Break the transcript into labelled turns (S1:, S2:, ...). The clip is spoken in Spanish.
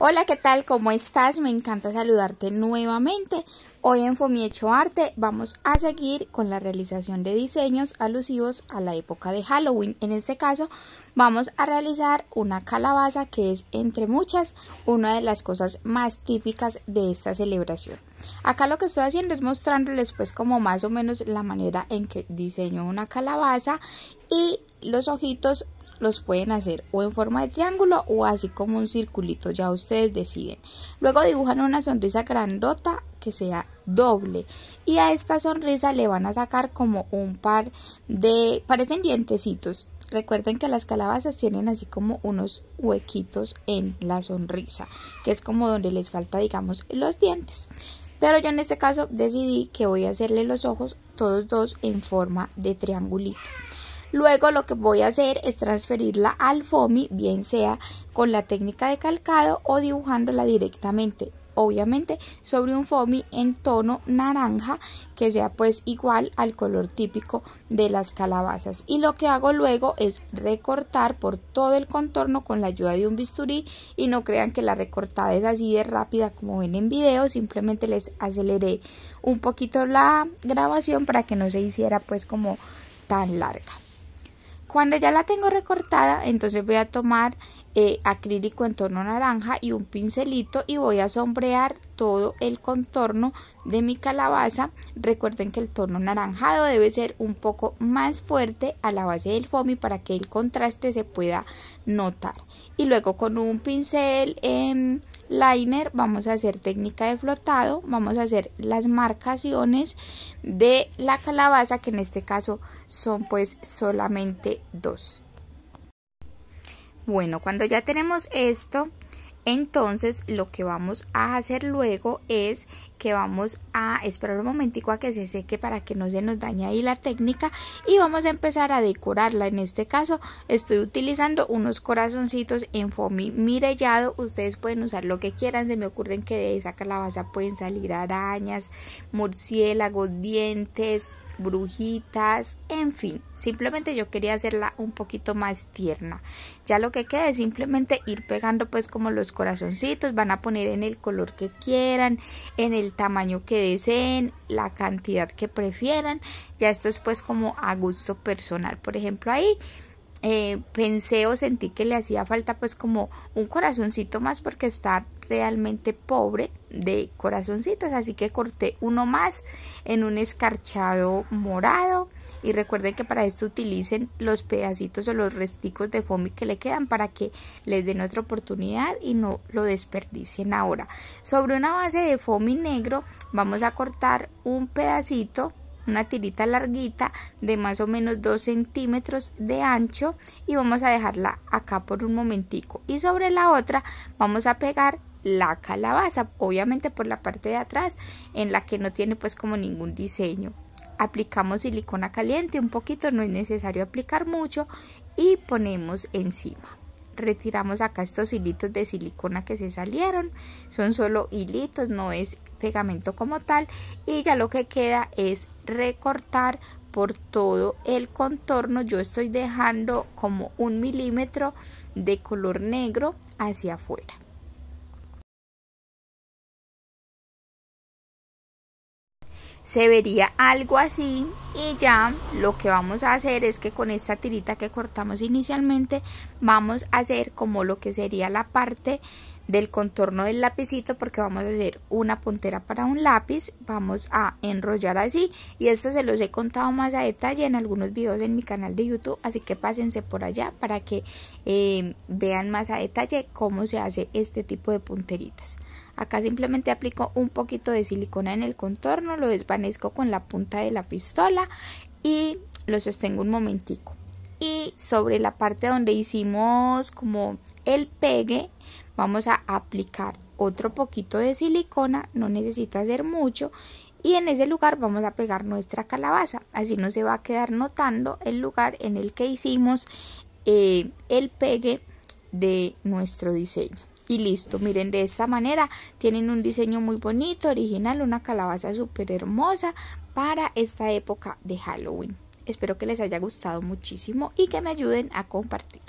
S1: Hola, ¿qué tal? ¿Cómo estás? Me encanta saludarte nuevamente. Hoy en Fomiecho Arte vamos a seguir con la realización de diseños alusivos a la época de Halloween. En este caso vamos a realizar una calabaza que es entre muchas una de las cosas más típicas de esta celebración. Acá lo que estoy haciendo es mostrándoles pues como más o menos la manera en que diseño una calabaza y los ojitos los pueden hacer o en forma de triángulo o así como un circulito, ya ustedes deciden. Luego dibujan una sonrisa grandota que sea doble y a esta sonrisa le van a sacar como un par de parecen dientecitos. Recuerden que las calabazas tienen así como unos huequitos en la sonrisa, que es como donde les falta digamos los dientes. Pero yo en este caso decidí que voy a hacerle los ojos todos dos en forma de triangulito. Luego lo que voy a hacer es transferirla al FOMI, bien sea con la técnica de calcado o dibujándola directamente. Obviamente sobre un foamy en tono naranja que sea pues igual al color típico de las calabazas. Y lo que hago luego es recortar por todo el contorno con la ayuda de un bisturí. Y no crean que la recortada es así de rápida como ven en video. Simplemente les aceleré un poquito la grabación para que no se hiciera pues como tan larga cuando ya la tengo recortada, entonces voy a tomar eh, acrílico en tono naranja y un pincelito y voy a sombrear todo el contorno de mi calabaza. Recuerden que el tono naranjado debe ser un poco más fuerte a la base del foamy para que el contraste se pueda notar. Y luego con un pincel en liner vamos a hacer técnica de flotado, vamos a hacer las marcaciones de la calabaza que en este caso son pues solamente dos. Bueno, cuando ya tenemos esto, entonces lo que vamos a hacer luego es que vamos a esperar un momentico a que se seque para que no se nos dañe ahí la técnica y vamos a empezar a decorarla. En este caso estoy utilizando unos corazoncitos en foamy mirellado. Ustedes pueden usar lo que quieran. Se me ocurren que de esa calabaza pueden salir arañas, murciélagos, dientes, brujitas, en fin, simplemente yo quería hacerla un poquito más tierna. Ya lo que queda es simplemente ir pegando pues como los corazoncitos, van a poner en el color que quieran, en el tamaño que deseen, la cantidad que prefieran. Ya esto es pues como a gusto personal. Por ejemplo, ahí eh, pensé o sentí que le hacía falta pues como un corazoncito más porque está realmente pobre de corazoncitos así que corté uno más en un escarchado morado. Y recuerden que para esto utilicen los pedacitos o los resticos de foamy que le quedan para que les den otra oportunidad y no lo desperdicien. Ahora sobre una base de foamy negro vamos a cortar un pedacito una tirita larguita de más o menos 2 centímetros de ancho y vamos a dejarla acá por un momentico. Y sobre la otra vamos a pegar la calabaza obviamente por la parte de atrás en la que no tiene pues como ningún diseño. Aplicamos silicona caliente un poquito no es necesario aplicar mucho y ponemos encima. Retiramos acá estos hilitos de silicona que se salieron son solo hilitos no es pegamento como tal y ya lo que queda es recortar por todo el contorno. Yo estoy dejando como un milímetro de color negro hacia afuera se vería algo así y ya lo que vamos a hacer es que con esta tirita que cortamos inicialmente vamos a hacer como lo que sería la parte del contorno del lapicito porque vamos a hacer una puntera para un lápiz vamos a enrollar así y esto se los he contado más a detalle en algunos videos en mi canal de youtube así que pásense por allá para que eh, vean más a detalle cómo se hace este tipo de punteritas. Acá simplemente aplico un poquito de silicona en el contorno lo desvanezco con la punta de la pistola y lo sostengo un momentico y sobre la parte donde hicimos como el pegue vamos a aplicar otro poquito de silicona no necesita hacer mucho y en ese lugar vamos a pegar nuestra calabaza así no se va a quedar notando el lugar en el que hicimos eh, el pegue de nuestro diseño y listo, miren de esta manera tienen un diseño muy bonito, original, una calabaza súper hermosa para esta época de Halloween. Espero que les haya gustado muchísimo y que me ayuden a compartir.